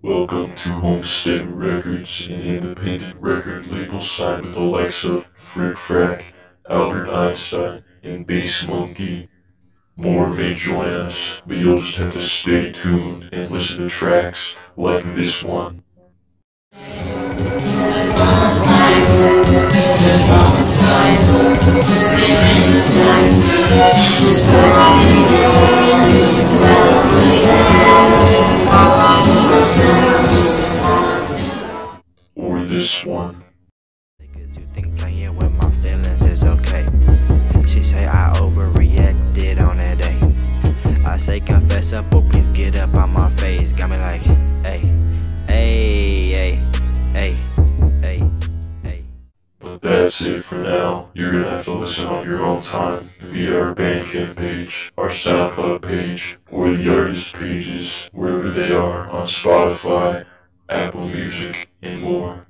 Welcome to Homestead Records, an independent record label signed with the likes of Frick Frack, Alburt Eyenstine, and Bass Monkey. More may join us, but you'll just have to stay tuned and listen to tracks like this one. This one. Cause you think playing with my feelings is okay. She say I overreacted on that day. I say confess up or please get up on my face. Got me like, hey, hey, hey, hey, hey, hey. But that's it for now. You're gonna have to listen on your own time via our Bandcamp page, our SoundCloud page, or the artist pages, wherever they are on Spotify, Apple Music, and more.